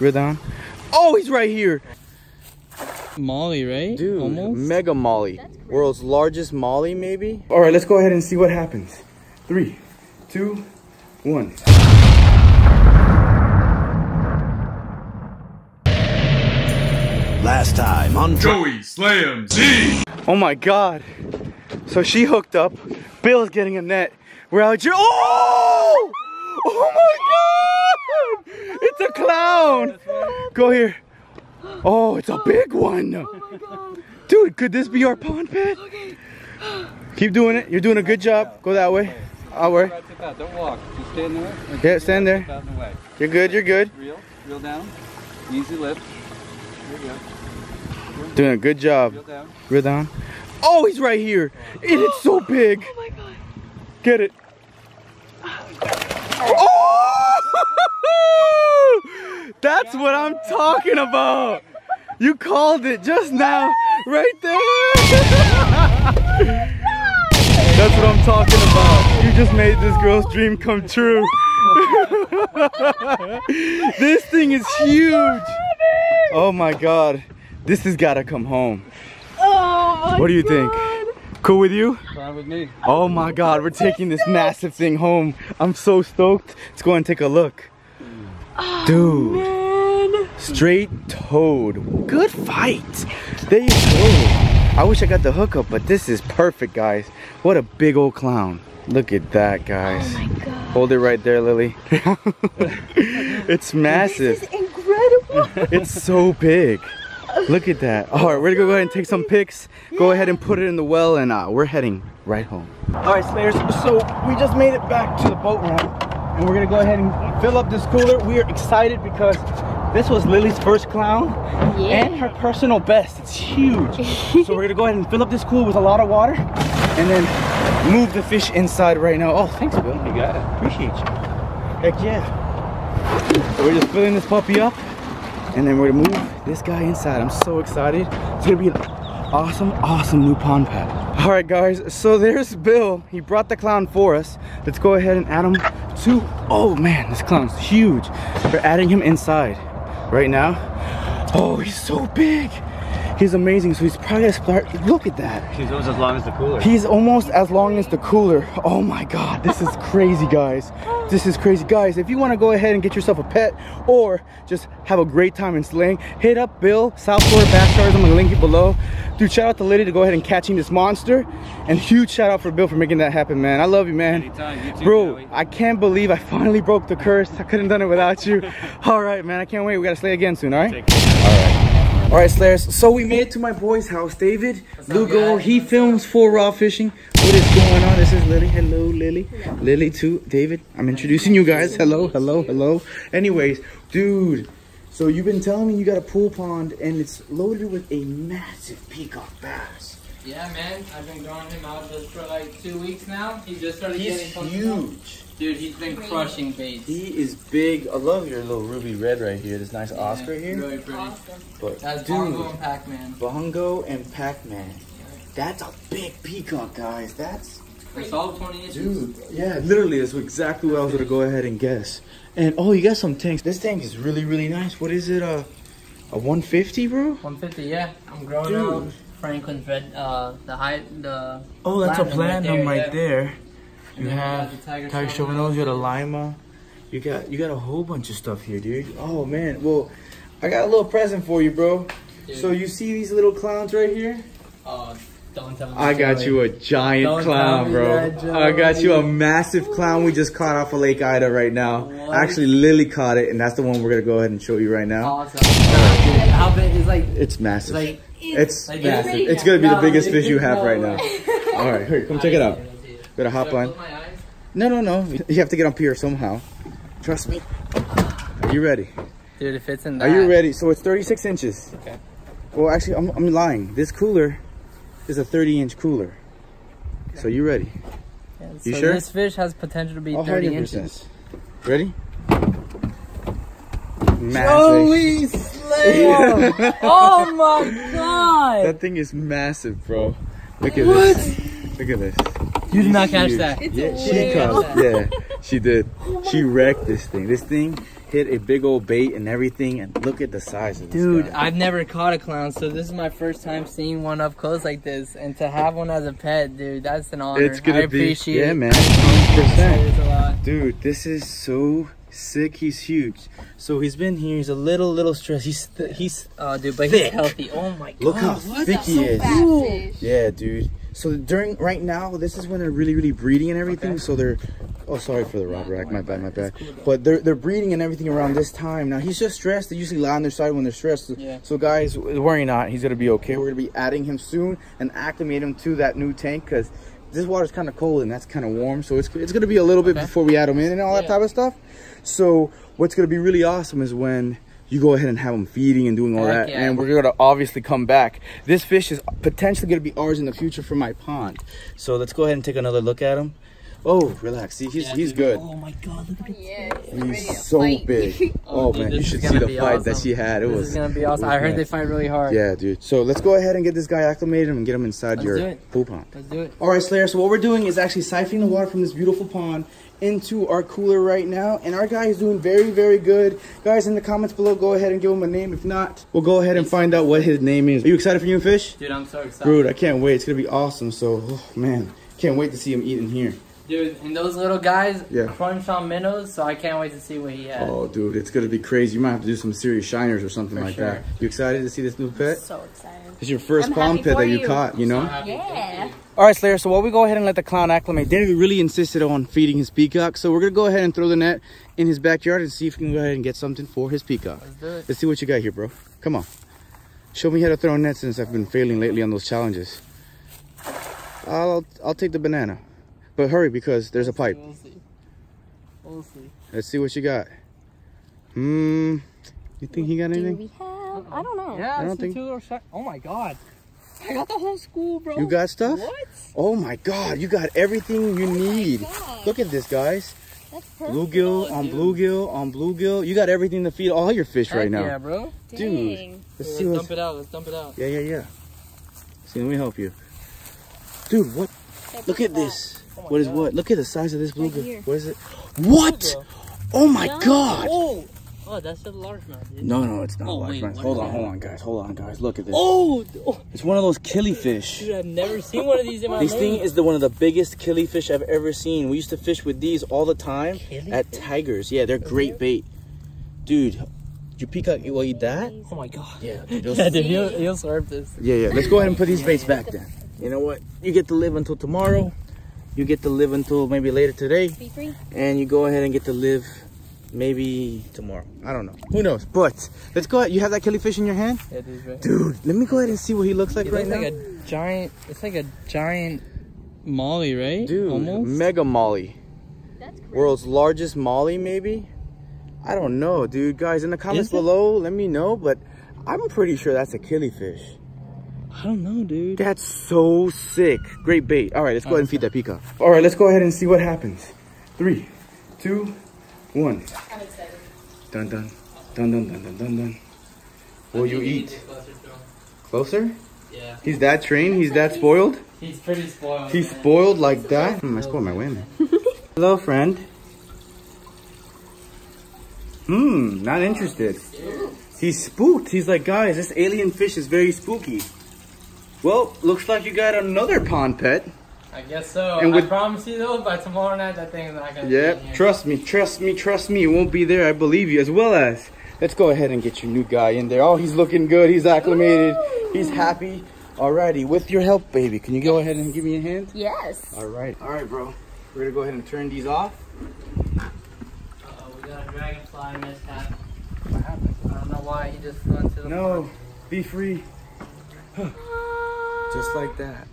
Reel down. Oh, he's right here. Molly, right? Dude, Almost. mega molly. World's largest molly, maybe? All right, let's go ahead and see what happens. Three, two, one. Last time on Joey Slay Em. Oh my God. So she hooked up. Bill's getting a net. We're out here. Oh! Oh my God! It's a clown. Go here. Oh, it's a big one. Oh, Dude, could this be our pond pit? Keep doing it. You're doing a good job. Go that way. I'll worry. Don't walk. Just stand there. Yeah, stand there. Out in the way. You're good. You're good. Reel. Reel down. Easy lift. There you go. Doing a good job. Reel down. Reel down. Oh, he's right here. And it's so big. Oh my god. Get it. Oh! That's what I'm talking about. You called it just now, right there. That's what I'm talking about. You just made this girl's dream come true. this thing is huge. Oh my god. This has got to come home. Oh what do you think? Cool with you? Fine with me. Oh my god, we're taking this massive thing home. I'm so stoked. Let's go and take a look. Oh, Dude. Straight toad. Good fight. There you go. I wish I got the hookup, but this is perfect, guys. What a big old clown. Look at that, guys. Oh my god. Hold it right there, Lily. it's massive. This is incredible. It's so big. Look at that. All right, we're gonna go ahead and take some pics. Go ahead and put it in the well and uh, we're heading right home. All right, Slayers, so we just made it back to the boat ramp and we're gonna go ahead and fill up this cooler. We are excited because this was Lily's first clown Yeah. and her personal best. It's huge. so we're gonna go ahead and fill up this cooler with a lot of water and then move the fish inside right now. Oh, thanks, Bill. You got it. Appreciate you. Heck yeah. So we're just filling this puppy up and then we're gonna move this guy inside. I'm so excited. It's gonna be an awesome, awesome new pond pad. All right, guys, so there's Bill. He brought the clown for us. Let's go ahead and add him to, oh man, this clown's huge. We're adding him inside right now. Oh, he's so big. He's amazing, so he's probably gonna start, look at that. He's almost as long as the cooler. He's almost as long as the cooler. Oh my God, this is crazy, guys. This is crazy. Guys, if you wanna go ahead and get yourself a pet or just have a great time in slaying, hit up Bill, South Florida Stars. I'm gonna link it below. Dude, shout out to Liddy to go ahead and catching this monster. And huge shout out for Bill for making that happen, man. I love you, man. Anytime, you too, Bro, Joey. I can't believe I finally broke the curse. I couldn't have done it without you. All right, man, I can't wait. We gotta slay again soon, all right? All right, Slayers. So we made it to my boy's house, David Lugo. He films for raw fishing. What is going on? This is Lily. Hello, Lily. Lily too. David, I'm introducing you guys. Hello, hello, hello. Anyways, dude. So you've been telling me you got a pool pond and it's loaded with a massive peacock bass. Yeah, man. I've been growing him out just for like two weeks now. He just started He's getting functional. huge. Dude, he's been crushing baits. He is big. I love your little ruby red right here. This nice Oscar here. Really pretty. But That's dude, Bongo and Pac-Man. Bongo and Pac-Man. That's a big peacock, guys. That's They're solid 20 inches. dude. Yeah, literally, that's exactly what I was gonna go ahead and guess. And oh, you got some tanks. This tank is really, really nice. What is it? Uh, a 150, bro? 150, yeah. I'm growing Dude. out Franklin's red, uh, the high, the. Oh, that's a Platinum right right there, there. And You then have the Tiger Tiger Shovelnose, you got a Lima. You got you got a whole bunch of stuff here, dude. Oh man, well, I got a little present for you, bro. Dude. So you see these little clowns right here? Oh, don't tell me. I got you a giant Don't clown, bro. I got you a massive clown we just caught off of Lake Ida right now. What? Actually, Lily caught it, and that's the one we're gonna go ahead and show you right now. Awesome. How big is like, It's massive. like, it's like massive. It's gonna be the biggest fish you have no right way. now. All right, here, come check it out. Got a hop line. No, no, no. You have to get up here somehow. Trust me. Are you ready? Dude, it fits in Are you ready? So it's 36 inches. Okay. Well, actually, I'm, I'm lying. This cooler is a 30 inch cooler. So you ready? Yeah, You so sure? This fish has potential to be A 30 hundred inches. percent. Ready? Massive. Slayer! oh my god! That thing is massive, bro. Look at this. Look at this. You did not catch Huge. that. Yeah, she way. caught. Yeah, she did. She wrecked this thing. This thing hit a big old bait and everything. And look at the size of this Dude, guy. I've never caught a clown, so this is my first time seeing one up close like this. And to have one as a pet, dude, that's an honor. It's gonna I be appreciate yeah, man, hundred percent. It's a lot. Dude, this is so sick. He's huge. So he's been here. He's a little, little stressed. He's th- he's Oh, dude, but Thick. he's healthy. Oh my god. look how thick he is. Fat fish. Yeah, dude. So during right now, this is when they're really, really breeding and everything. So they're, oh, sorry for the rod rack. My bad, my bad. But they're they're breeding and everything around this time. Now he's just stressed. They usually lie on their side when they're stressed. Yeah. So guys, worry not. He's gonna be okay. We're gonna be adding him soon and acclimate him to that new tank because this water's kind of cold and that's kind of warm. So it's it's gonna be a little bit Okay. before we add them in and all that type of stuff. So what's gonna be really awesome is when you go ahead and have them feeding and doing all Heck that, yeah. and we're gonna obviously come back. This fish is potentially gonna be ours in the future for my pond. So let's go ahead and take another look at him. Oh, relax. See, he's Yeah, he's dude. good. Oh my god, look at Yeah, he's He's so fight. big. Oh, dude, man, this you should see the be fight that awesome. she had. It This was is gonna be awesome. was I heard they fight really hard. Yeah, dude. So let's go ahead and get this guy acclimated and get him inside Let's your pool pond. Let's do it. All right, Slayer. So what we're doing is actually siphoning the water from this beautiful pond into our cooler right now, and our guy is doing very, very good. Guys, in the comments below, go ahead and give him a name. If not, we'll go ahead and find out what his name is. Are you excited for new fish? Dude, I'm so excited. Dude, I can't wait. It's gonna be awesome. So, oh, man, can't wait to see him eating here. Dude, and those little guys, Yeah. crunch on minnows, so I can't wait to see what he has. Oh, dude, it's gonna be crazy. You might have to do some serious shiners or something For like sure. that. You excited to see this new pet? So excited. It's your 1st I'm palm happy pet that you you. caught, you know? So. Yeah. All right, Slayer. So while we go ahead and let the clown acclimate, Danny really insisted on feeding his peacock. So we're gonna go ahead and throw the net in his backyard and see if we can go ahead and get something for his peacock. Let's do it. Let's see what you got here, bro. Come on. Show me how to throw a net since I've been failing lately on those challenges. I'll I'll take the banana, but hurry because there's a pipe. We'll see. We'll see. Let's see what you got. Hmm. You think he got Do anything? we have? I don't know. Yeah, I I don't think- two Oh my god. I got the whole school, bro. You got stuff? What? Oh my God! You got everything you need. Look at this, guys. That's perfect. Bluegill on dude. bluegill on bluegill. You got everything to feed all your fish right Heck now. Yeah, bro. Dude. Dang. Let's Let's see dump what's. it out. Let's dump it out. Yeah, yeah, yeah. See, let me help you. Dude, what? Look at this. Oh What is God. what? Look at the size of this bluegill. here. What is it? What? Bro. Oh my Yeah. God! Oh. Oh, that's the largemouth, dude. No, no, it's not Oh, large wait, man. what Hold on, hold on, guys. Hold on, guys. Look at this. Oh, oh, It's one of those killifish. dude, I've never seen one of these in my life. This thing is the one of the biggest killifish I've ever seen. We used to fish with these all the time at Tigers. Yeah, they're great bait. Dude, your peacock will eat that? Oh my god. Yeah, dude, Yeah, dude, he'll, he'll slurp this. yeah, yeah. Let's go ahead and put these baits back then. You know what? You get to live until tomorrow. You get to live until maybe later today. Be free. And you go ahead and get to live maybe tomorrow. I don't know. Who knows? But let's go ahead. You have that killifish in your hand? Yeah, dude, bro. Dude, let me go ahead and see what he looks like It right looks now. like a giant. It's like a giant molly, right? Dude, almost. mega molly. That's crazy. World's largest molly, maybe? I don't know, dude. Guys, in the comments Is it? below, let me know. But I'm pretty sure that's a killifish. I don't know, dude. That's so sick. Great bait. All right, let's go ahead and feed that peacock. All right, let's go ahead and see what happens. Three, two, one. I'm excited. Dun dun dun dun dun dun dun dun. Will you eat closer? Yeah, He's that trained. He's that spoiled. he's pretty spoiled. He's man. spoiled like that. Hmm, I spoiled my women. Hello, friend. Hmm, not interested. He's spooked. He's like, guys, this alien fish is very spooky. Well, looks like you got another pond pet. I guess so. And I with- promise you though, by tomorrow night that thing's not gonna. be in Yep, here. trust me, trust me, trust me. It won't be there. I believe you. As well as, let's go ahead and get your new guy in there. Oh, he's looking good. He's acclimated. He's happy. Alrighty, with your help, baby. Can you go ahead and give me a hand? Yes. All right. All right, bro. We're gonna go ahead and turn these off. Uh-oh, we got a dragonfly mishap. What happened? I don't know why he just flew into the. No, be free. Just like that.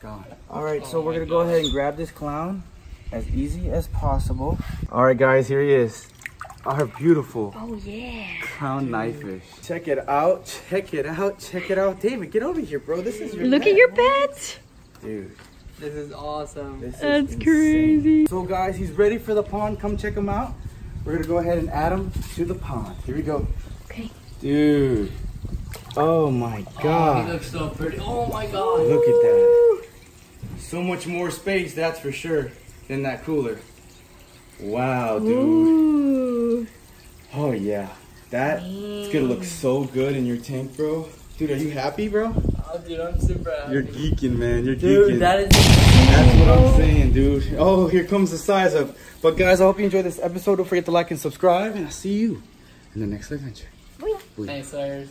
Gone. All right, so Oh we're gonna go ahead and grab this clown as easy as possible. All right, guys, here he is. Our beautiful Oh yeah. clown knife fish. Check it out. Check it out. Check it out. David, get over here, bro. This is your Look pet. at your pet. dude. This is awesome. This That's insane. crazy. So guys, he's ready for the pond. Come check him out. We're gonna go ahead and add him to the pond. Here we go. Okay. Dude. Oh my Oh, god. he looks so pretty. Oh my god. Look at that. So much more space, that's for sure, than that cooler. Wow, dude. Ooh. Oh yeah, that it's gonna look so good in your tank, bro. Dude, are you happy, bro? Oh, dude, I'm super happy. You're geeking, man. You're geeking. Dude, geeking. that is That's what I'm saying, dude. Oh, here comes the size up. But guys, I hope you enjoyed this episode. Don't forget to like and subscribe, and I'll see you in the next adventure. Thanks, Cyrus.